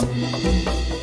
Música